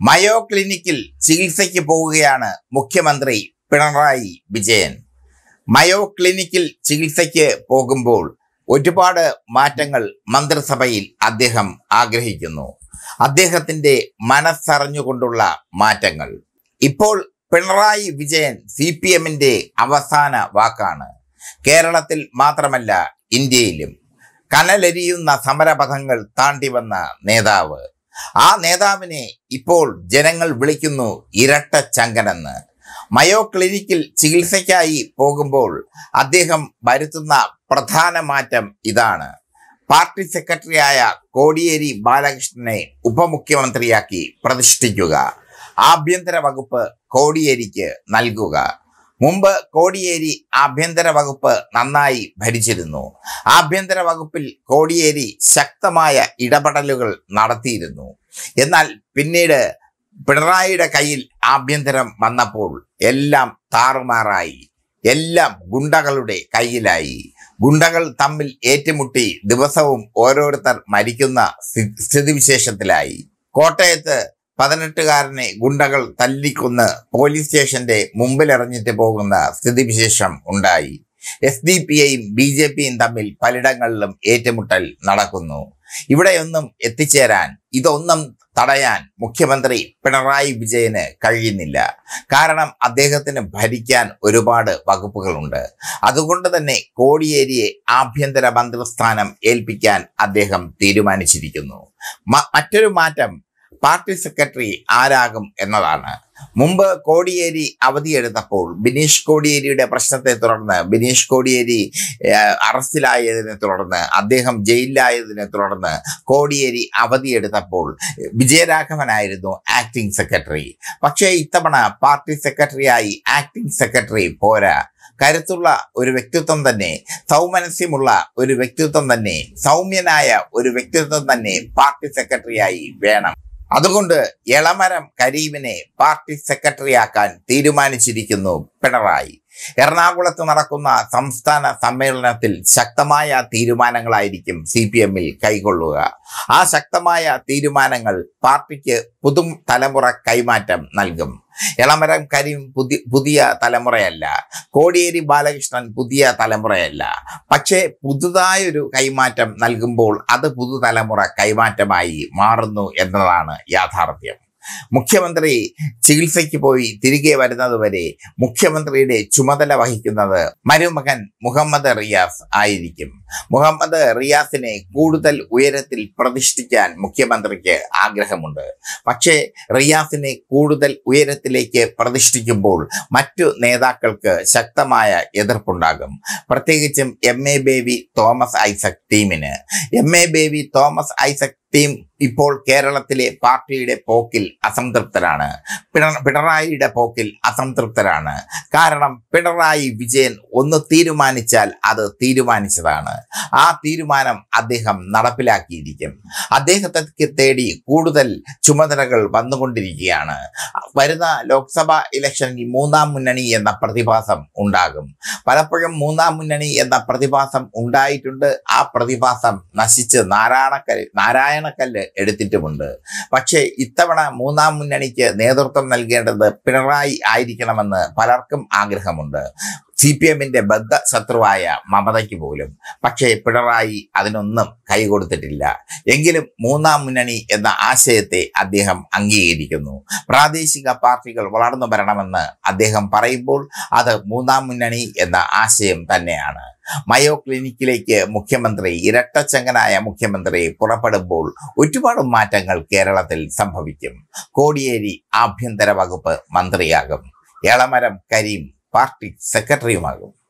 മയോ ക്ലിനിക്കിൽ ചികിത്സയ്ക്ക് പോവുകയാണ് മുഖ്യമന്ത്രി പിണറായി വിജയൻ. മയോ ക്ലിനിക്കിൽ ചികിത്സയ്ക്ക് പോകുമ്പോൾ ഒരുപാട് മാറ്റങ്ങൾ മന്ത്രിസഭയിൽ അദ്ദേഹം ആഗ്രഹിക്കുന്നു. അദ്ദേഹത്തിന്റെ മനസ്സറിഞ്ഞുകൊണ്ടുള്ള മാറ്റങ്ങൾ. ഇപ്പോൾ പിണറായി വിജയൻ സി പി എമ്മിന്റെ അവസാന വാക്കാണ്. കേരളത്തിൽ മാത്രമല്ല ഇന്ത്യയിലും. കനലെരിയുന്ന സമരപഥങ്ങൾ താണ്ടി വന്ന നേതാവ് ആ നേതാവിനെ ഇപ്പോൾ ജനങ്ങൾ വിളിക്കുന്നു ഇരട്ട ചങ്കനെന്ന്. മയോ ക്ലിനിക്കിൽ ചികിത്സയ്ക്കായി പോകുമ്പോൾ അദ്ദേഹം വരുത്തുന്ന പ്രധാന മാറ്റം ഇതാണ്. പാർട്ടി സെക്രട്ടറിയായ കോടിയേരി ബാലകൃഷ്ണനെ ഉപമുഖ്യമന്ത്രിയാക്കി പ്രതിഷ്ഠിക്കുക. ആഭ്യന്തര വകുപ്പ് കോടിയേരിക്ക് നൽകുക. മുമ്പ് കോടിയേരി ആഭ്യന്തര വകുപ്പ് നന്നായി ഭരിച്ചിരുന്നു. ആഭ്യന്തര വകുപ്പിൽ കോടിയേരി ശക്തമായ ഇടപെടലുകൾ നടത്തിയിരുന്നു. എന്നാൽ പിന്നീട് പിണറായിയുടെ കയ്യിൽ ആഭ്യന്തരം വന്നപ്പോൾ എല്ലാം താറുമാറായി. എല്ലാം ഗുണ്ടകളുടെ കയ്യിലായി. ഗുണ്ടകൾ തമ്മിൽ ഏറ്റുമുട്ടി ദിവസവും ഓരോരുത്തർ മരിക്കുന്ന സ്ഥി- സ്ഥിതിവിശേഷത്തിലായി. കോട്ടയത്ത് പതിനെട്ടുകാരനെ ഗുണ്ടകൾ തല്ലിക്കൊന്ന് പോലീസ് സ്റ്റേഷന്റെ മുമ്പിലെറിഞ്ഞിട്ട് പോകുന്ന സ്ഥിതിവിശേഷം ഉണ്ടായി. എസ് ഡി പി ഐയും ബി ജെ പിയും തമ്മിൽ പലയിടങ്ങളിലും ഏറ്റുമുട്ടൽ നടക്കുന്നു. ഇവിടെയൊന്നും എത്തിച്ചേരാൻ ഇതൊന്നും തടയാൻ മുഖ്യമന്ത്രി പിണറായി വിജയന് കഴിയുന്നില്ല. കാരണം അദ്ദേഹത്തിന് ഭരിക്കാൻ ഒരുപാട് വകുപ്പുകളുണ്ട്. അതുകൊണ്ട് തന്നെ കോടിയേരിയെ ആഭ്യന്തര മന്ത്രിസ്ഥാനം ഏൽപ്പിക്കാൻ അദ്ദേഹം തീരുമാനിച്ചിരിക്കുന്നു. മറ്റൊരു മാറ്റം പാർട്ടി സെക്രട്ടറി ആരാകും എന്നതാണ്. മുമ്പ് കോടിയേരി അവധിയെടുത്തപ്പോൾ ബിനീഷ് കോടിയേരിയുടെ പ്രശ്നത്തെ തുടർന്ന് ബിനീഷ് കോടിയേരി അറസ്റ്റിലായതിനെ തുടർന്ന് അദ്ദേഹം ജയിലിലായതിനെ തുടർന്ന് കോടിയേരി അവധിയെടുത്തപ്പോൾ വിജയരാഘവനായിരുന്നു ആക്ടിംഗ് സെക്രട്ടറി പക്ഷേ ഇത്തവണ പാർട്ടി സെക്രട്ടറിയായി ആക്ടിംഗ് സെക്രട്ടറി പോരാ. കരുത്തുള്ള ഒരു വ്യക്തിത്വം തന്നെ സൗമനസ്യമുള്ള ഒരു വ്യക്തിത്വം തന്നെ സൗമ്യനായ ഒരു വ്യക്തിത്വം തന്നെ പാർട്ടി സെക്രട്ടറിയായി വേണം. അതുകൊണ്ട് എളമരം കരീമിനെ പാർട്ടി സെക്രട്ടറിയാക്കാൻ തീരുമാനിച്ചിരിക്കുന്നു പിണറായി. എറണാകുളത്ത് നടക്കുന്ന സംസ്ഥാന സമ്മേളനത്തിൽ ശക്തമായ തീരുമാനങ്ങളായിരിക്കും സി പി എമ്മിൽ കൈകൊള്ളുക. ആ ശക്തമായ തീരുമാനങ്ങൾ പാർട്ടിക്ക് പുതു തലമുറ കൈമാറ്റം നൽകും. എളമരം കരീം പുതിയ പുതിയ തലമുറയല്ല. കോടിയേരി ബാലകൃഷ്ണൻ പുതിയ തലമുറയല്ല. പക്ഷേ പുതുതായൊരു കൈമാറ്റം നൽകുമ്പോൾ അത് പുതുതലമുറ കൈമാറ്റമായി മാറുന്നു എന്നതാണ് യാഥാർത്ഥ്യം. മുഖ്യമന്ത്രി ചികിത്സയ്ക്ക് പോയി തിരികെ വരുന്നതുവരെ മുഖ്യമന്ത്രിയുടെ ചുമതല വഹിക്കുന്നത് മരുമകൻ മുഹമ്മദ് റിയാസ് ആയിരിക്കും. മുഹമ്മദ് റിയാസിനെ കൂടുതൽ ഉയരത്തിൽ പ്രതിഷ്ഠിക്കാൻ മുഖ്യമന്ത്രിക്ക് ആഗ്രഹമുണ്ട്. പക്ഷേ റിയാസിനെ കൂടുതൽ ഉയരത്തിലേക്ക് പ്രതിഷ്ഠിക്കുമ്പോൾ മറ്റു നേതാക്കൾക്ക് ശക്തമായ എതിർപ്പുണ്ടാകും. പ്രത്യേകിച്ചും എം എ ബേബി തോമസ് ഐസക് ടീമിന്. M A Baby Thomas Isaac team ഇപ്പോൾ കേരളത്തിലെ പാർട്ടിയുടെ പോക്കിൽ അസംതൃപ്തരാണ്. പിണ- പിണറായിയുടെ പോക്കിൽ അസംതൃപ്തരാണ്. കാരണം പിണറായി വിജയൻ ഒന്ന് തീരുമാനിച്ചാൽ അത് തീരുമാനിച്ചതാണ്. ആ തീരുമാനം അദ്ദേഹം നടപ്പിലാക്കിയിരിക്കും. അദ്ദേഹത്തെ തേടി കൂടുതൽ ചുമതലകൾ വന്നുകൊണ്ടിരിക്കുകയാണ്. വരുന്ന ലോക്സഭാ ഇലക്ഷനിൽ മൂന്നാം മുന്നണി എന്ന പ്രതിഭാസം ഉണ്ടാകും. പലപ്പോഴും മൂന്നാം മുന്നണി എന്ന പ്രതിഭാസം ഉണ്ടായിട്ടുണ്ട്. ആ പ്രതിഭാസം നശിച്ച് നാരായണക്കല്ല് നാരായണക്കല്ല് എടുത്തിട്ടുമുണ്ട്. പക്ഷേ ഇത്തവണ മൂന്നാം മുന്നണിക്ക് നേതൃത്വം നൽകേണ്ടത് പിണറായി ആയിരിക്കണമെന്ന് പലർക്കും ആഗ്രഹമുണ്ട്. സി പി എമ്മിന്റെ ബദ്ധ ശത്രുവായ മമതയ്ക്ക് പോലും. പക്ഷേ പിണറായി അതിനൊന്നും കൈകൊടുത്തിട്ടില്ല എങ്കിലും മൂന്നാം മുന്നണി എന്ന ആശയത്തെ അദ്ദേഹം അംഗീകരിക്കുന്നു. പ്രാദേശിക പാർട്ടികൾ വളർന്നു വരണമെന്ന് അദ്ദേഹം പറയുമ്പോൾ അത് മൂന്നാം മുന്നണി എന്ന ആശയം തന്നെയാണ്. മയോ ക്ലിനിക്കിലേക്ക് മുഖ്യമന്ത്രി ഇരട്ടച്ചങ്ങനായ മുഖ്യമന്ത്രി പുറപ്പെടുമ്പോൾ ഒരുപാട് മാറ്റങ്ങൾ കേരളത്തിൽ സംഭവിക്കും. കോടിയേരി ആഭ്യന്തര വകുപ്പ് മന്ത്രിയാകും. എളമരം കരീം പാർട്ടി സെക്രട്ടറിയുമാകും.